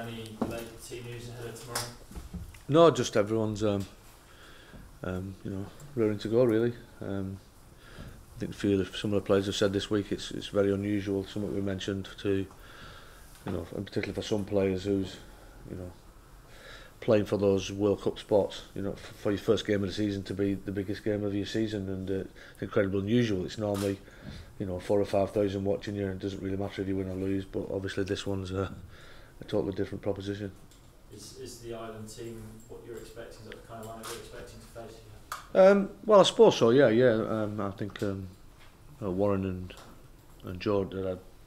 any tomorrow? No, just everyone's um, um, you know raring to go really. Um, I think a few of the, some of the players have said this week it's it's very unusual. Something we mentioned to you know, and particularly for some players who's you know playing for those World Cup spots, you know, for your first game of the season to be the biggest game of your season, and uh, it's incredible unusual. It's normally, you know, four or five thousand watching you, and it doesn't really matter if you win or lose. But obviously, this one's uh, a totally different proposition. Is, is the Ireland team what you're expecting? that the kind of line you're expecting to face? Um, well, I suppose so. Yeah, yeah. Um, I think um, uh, Warren and and George had a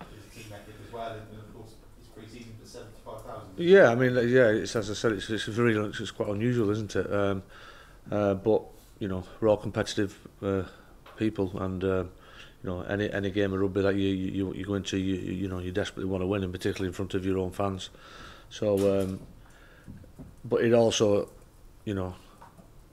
is a team effort as well, and, and of course it's pre-season for 75,000. Yeah, I mean, yeah, it's, as I said, it's, it's very, it's quite unusual, isn't it? Um, uh, but, you know, we're all competitive uh, people, and, Uh, you know, any any game of rugby that you you you go into, you you know, you desperately want to win, and particularly in front of your own fans. So, um, but it also, you know,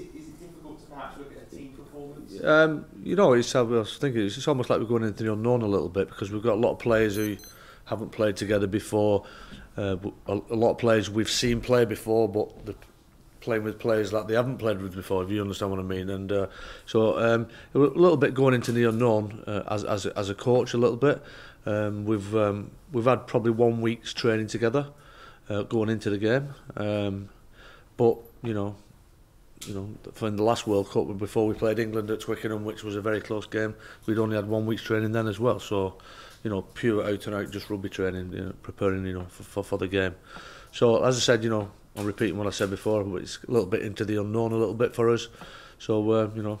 it, is it difficult to look at a team performance? Um, you know, it's, I was thinking, it's, it's almost like we're going into the unknown a little bit because we've got a lot of players who haven't played together before. Uh, a, a lot of players we've seen play before, but the playing with players that they haven't played with before, if you understand what I mean. And uh, so um, a little bit going into the unknown uh, as, as, as a coach a little bit. Um, we've, um, we've had probably one week's training together uh, going into the game. Um, but, you know, you know, from the last World Cup before we played England at Twickenham, which was a very close game, we'd only had one week's training then as well. So, you know, pure out and out, just rugby training, you know, preparing, you know, for, for, for the game. So, as I said, you know, I'm repeating what I said before, but it's a little bit into the unknown a little bit for us. So, uh, you know,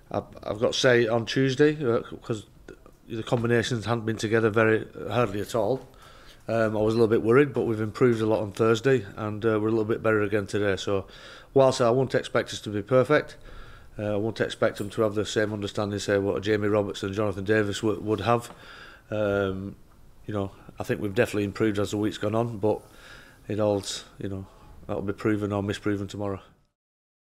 I've, I've got to say on Tuesday because uh, the combinations hadn't been together very hardly at all. Um, I was a little bit worried, but we've improved a lot on Thursday, and uh, we're a little bit better again today. So, whilst I won't expect us to be perfect, Uh, I won't expect them to have the same understanding, say, what Jamie Roberts and Jonathan Davis would, would have. Um, you know, I think we've definitely improved as the week's gone on, but it all, you know, that'll be proven or misproven tomorrow.